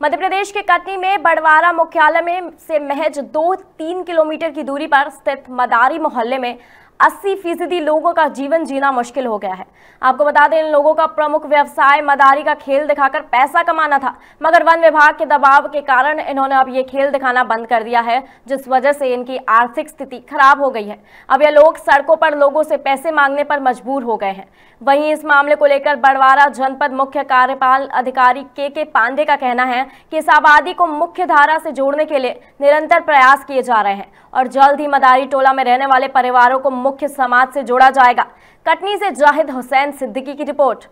मध्य प्रदेश के कटनी में बड़वारा मुख्यालय में से महज दो तीन किलोमीटर की दूरी पर स्थित मदारी मोहल्ले में 80 फ़ीसदी लोगों का जीवन जीना मुश्किल हो गया है। आपको बता दें, इन लोगों का प्रमुख व्यवसाय मदारी का खेल दिखाकर पैसा कमाना था, मगर वन विभाग के दबाव के कारण इन्होंने अब ये खेल दिखाना बंद कर दिया है, जिस वजह से इनकी आर्थिक स्थिति खराब हो गई है। अब ये लोग सड़कों पर लोगों से पैसे मांगने पर मजबूर हो गए हैं। वहीं इस मामले को लेकर बड़वारा जनपद मुख्य कार्यपाल अधिकारी के के पांडे का कहना है कि इस आबादी को मुख्य धारा से जोड़ने के लिए निरंतर प्रयास किए जा रहे हैं, और जल्द ही मदारी टोला में रहने वाले परिवारों को मुख्य समाज से जोड़ा जाएगा। कटनी से जाहिद हुसैन सिद्दीकी की रिपोर्ट।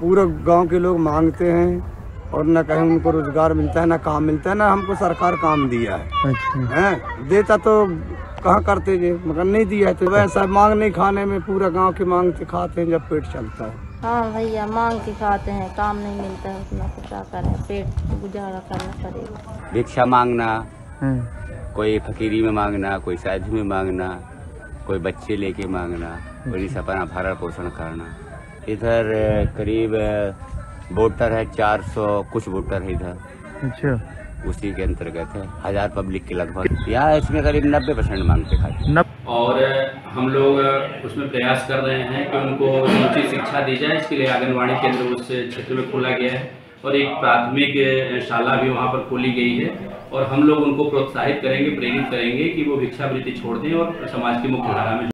पूरे गाँव के लोग मांगते हैं और न कहीं उनको रोज़गार मिलता है न काम मिलता है न हमको सरकार काम दिया है। अच्छा। हैं? देता तो कहाँ करते जे मगर नहीं दिया है तो वैसा मांग नहीं खाने में पूरा गाँव के मांगते खाते हैं जब पेट चलता है। हाँ भैया मांग के खाते हैं काम नहीं मिलता है उतना तो क्या करें? पेट गुजारा करना पड़ेगा। भिक्षा मांगना हाँ, कोई फकीरी में मांगना कोई शादी में मांगना कोई बच्चे लेके मांगना कोई अपना भरण पोषण करना। इधर करीब वोटर है 400 कुछ वोटर है इधर। अच्छा। उसी के अंतर्गत है। हज़ार पब्लिक के लगभग। यहाँ इसमें करीब नब्बे परसेंट मांगते खाते और हम लोग उसमें प्रयास कर रहे हैं कि उनको उचित शिक्षा दी जाए। इसके लिए आंगनबाड़ी केंद्र उस क्षेत्र में खोला गया है। और एक प्राथमिक शाला भी वहाँ पर खोली गई है। और हम लोग उनको प्रोत्साहित करेंगे, प्रेरित करेंगे कि वो भिक्षावृत्ति छोड़ दें और समाज की मुख्यधारा में